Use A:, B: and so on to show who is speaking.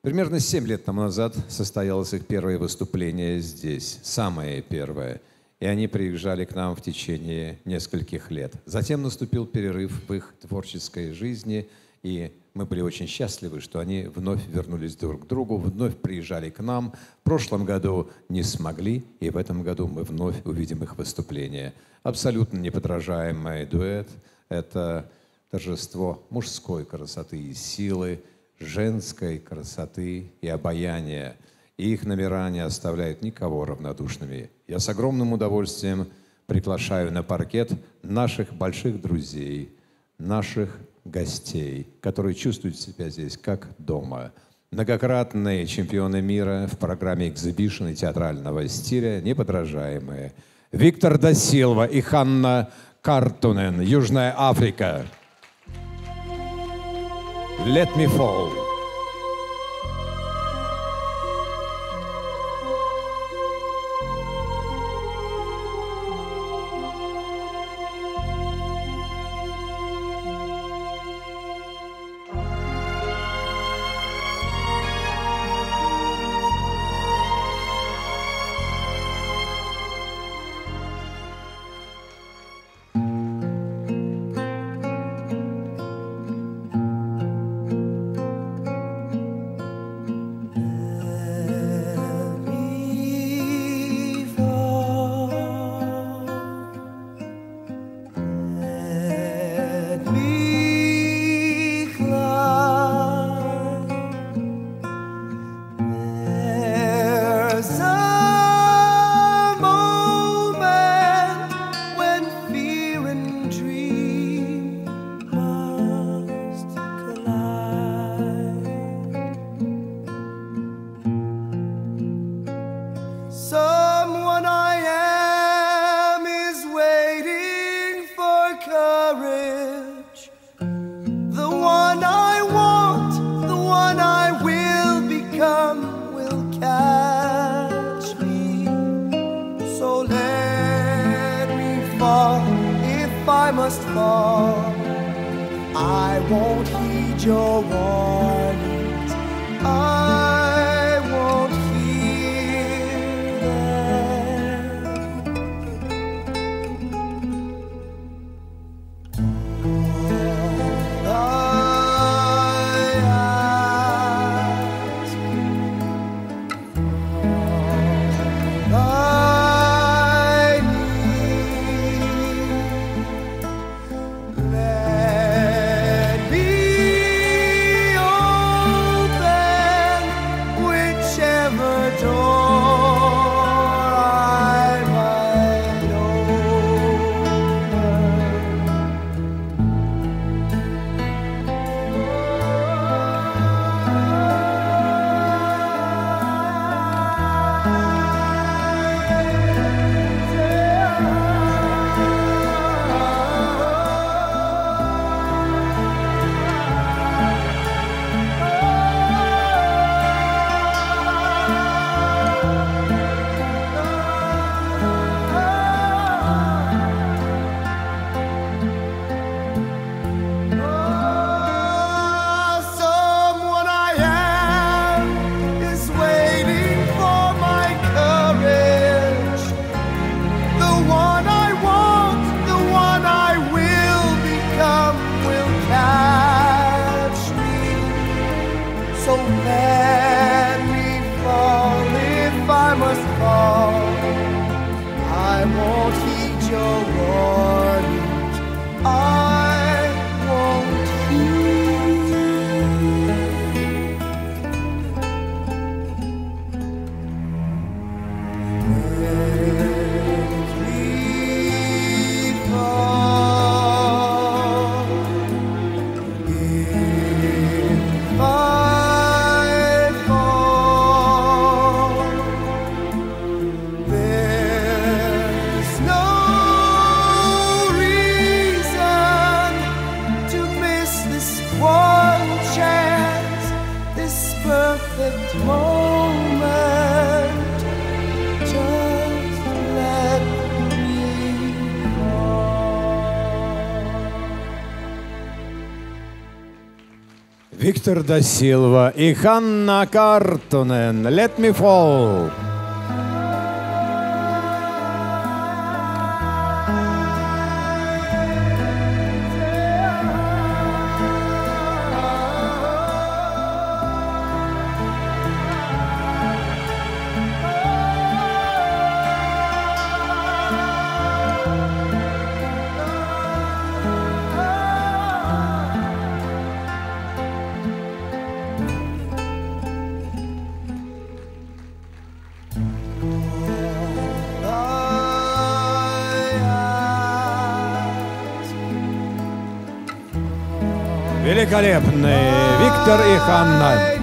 A: Примерно 7 лет тому назад состоялось их первое выступление здесь, самое первое. И они приезжали к нам в течение нескольких лет. Затем наступил перерыв в их творческой жизни, и мы были очень счастливы, что они вновь вернулись друг к другу, вновь приезжали к нам. В прошлом году не смогли, и в этом году мы вновь увидим их выступление. Абсолютно неподражаемый дуэт. Это торжество мужской красоты и силы, женской красоты и обаяния. И их номера не оставляют никого равнодушными. Я с огромным удовольствием приглашаю на паркет наших больших друзей, наших гостей, которые чувствуют себя здесь как дома. Многократные чемпионы мира в программе экзибишн и театрального стиля, неподражаемые. Виктор Досилва и Ханна Картунен, Южная Африка. Let me fall. fall. I won't heed your warnings. I Виктор да Силва и Ханна Картунен. Let me fall. Великолепный Виктор и Ханна.